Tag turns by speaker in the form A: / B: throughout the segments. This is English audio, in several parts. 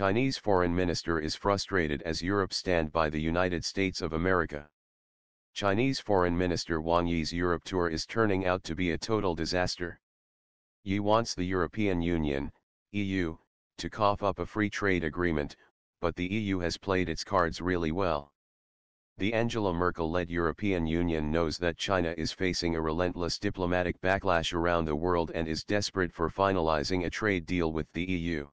A: Chinese foreign minister is frustrated as Europe stand by the United States of America. Chinese Foreign Minister Wang Yi's Europe tour is turning out to be a total disaster. Yi wants the European Union, EU, to cough up a free trade agreement, but the EU has played its cards really well. The Angela Merkel-led European Union knows that China is facing a relentless diplomatic backlash around the world and is desperate for finalizing a trade deal with the EU.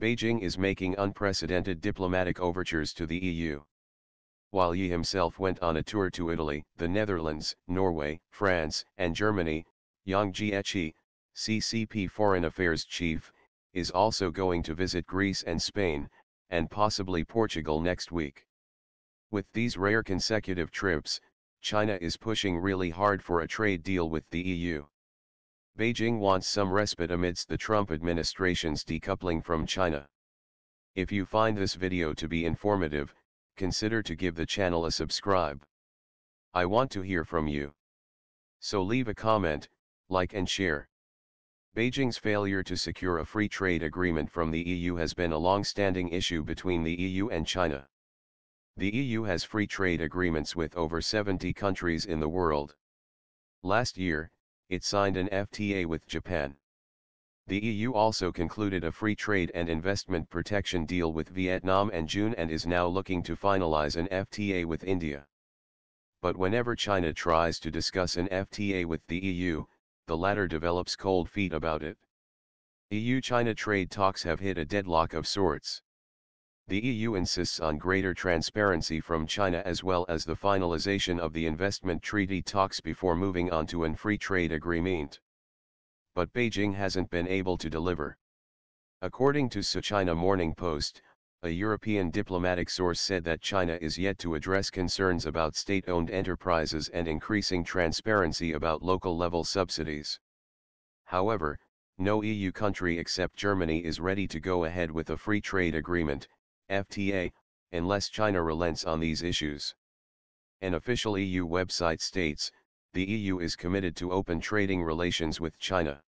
A: Beijing is making unprecedented diplomatic overtures to the EU. While Yi himself went on a tour to Italy, the Netherlands, Norway, France, and Germany, Yang Jiechi, CCP Foreign Affairs Chief, is also going to visit Greece and Spain, and possibly Portugal next week. With these rare consecutive trips, China is pushing really hard for a trade deal with the EU. Beijing wants some respite amidst the Trump administration's decoupling from China. If you find this video to be informative, consider to give the channel a subscribe. I want to hear from you. So leave a comment, like and share. Beijing's failure to secure a free trade agreement from the EU has been a long-standing issue between the EU and China. The EU has free trade agreements with over 70 countries in the world. Last year, it signed an FTA with Japan. The EU also concluded a free trade and investment protection deal with Vietnam in June and is now looking to finalize an FTA with India. But whenever China tries to discuss an FTA with the EU, the latter develops cold feet about it. EU-China trade talks have hit a deadlock of sorts. The EU insists on greater transparency from China as well as the finalization of the investment treaty talks before moving on to an free trade agreement but Beijing hasn't been able to deliver. According to South China Morning Post, a European diplomatic source said that China is yet to address concerns about state-owned enterprises and increasing transparency about local-level subsidies. However, no EU country except Germany is ready to go ahead with a free trade agreement, FTA, unless China relents on these issues. An official EU website states, the EU is committed to open trading relations with China.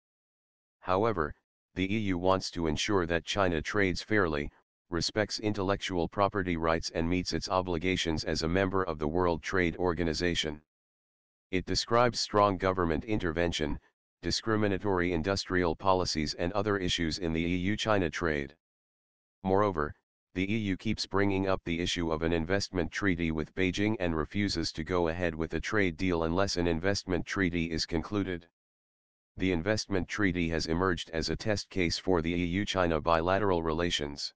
A: However, the EU wants to ensure that China trades fairly, respects intellectual property rights and meets its obligations as a member of the World Trade Organization. It describes strong government intervention, discriminatory industrial policies and other issues in the EU-China trade. Moreover, the EU keeps bringing up the issue of an investment treaty with Beijing and refuses to go ahead with a trade deal unless an investment treaty is concluded. The investment treaty has emerged as a test case for the EU-China bilateral relations.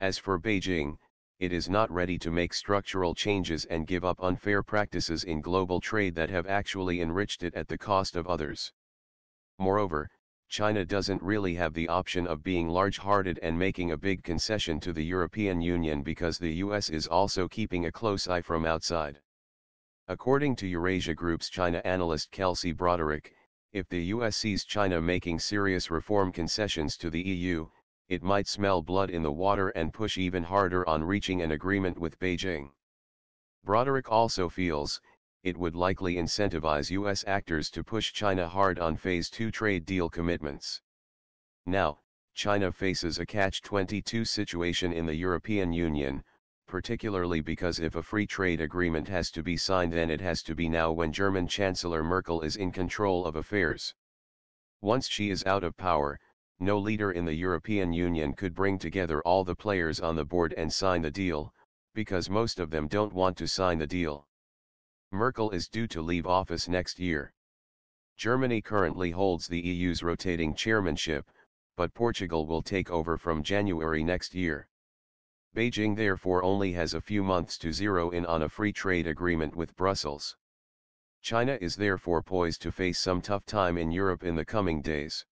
A: As for Beijing, it is not ready to make structural changes and give up unfair practices in global trade that have actually enriched it at the cost of others. Moreover, China doesn't really have the option of being large-hearted and making a big concession to the European Union because the US is also keeping a close eye from outside. According to Eurasia Group's China analyst Kelsey Broderick, if the US sees China making serious reform concessions to the EU, it might smell blood in the water and push even harder on reaching an agreement with Beijing. Broderick also feels, it would likely incentivize U.S. actors to push China hard on Phase 2 trade deal commitments. Now, China faces a catch-22 situation in the European Union, particularly because if a free trade agreement has to be signed then it has to be now when German Chancellor Merkel is in control of affairs. Once she is out of power, no leader in the European Union could bring together all the players on the board and sign the deal, because most of them don't want to sign the deal. Merkel is due to leave office next year. Germany currently holds the EU's rotating chairmanship, but Portugal will take over from January next year. Beijing therefore only has a few months to zero in on a free trade agreement with Brussels. China is therefore poised to face some tough time in Europe in the coming days.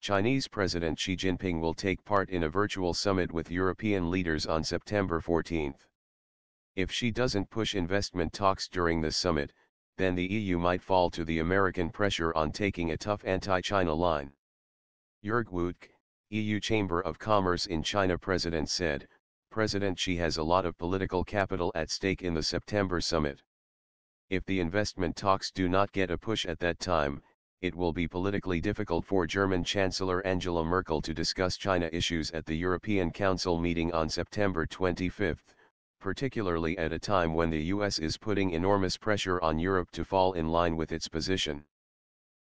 A: Chinese President Xi Jinping will take part in a virtual summit with European leaders on September 14. If Xi doesn't push investment talks during the summit, then the EU might fall to the American pressure on taking a tough anti-China line. Jörg Wuttke, EU Chamber of Commerce in China president said, President Xi has a lot of political capital at stake in the September summit. If the investment talks do not get a push at that time, it will be politically difficult for German Chancellor Angela Merkel to discuss China issues at the European Council meeting on September 25, particularly at a time when the US is putting enormous pressure on Europe to fall in line with its position.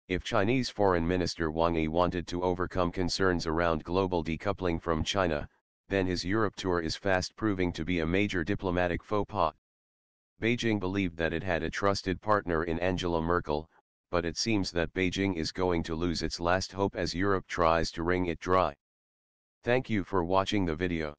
A: If Chinese Foreign Minister Wang Yi wanted to overcome concerns around global decoupling from China, then his Europe tour is fast proving to be a major diplomatic faux pas. Beijing believed that it had a trusted partner in Angela Merkel, but it seems that Beijing is going to lose its last hope as Europe tries to wring it dry. Thank you for watching the video.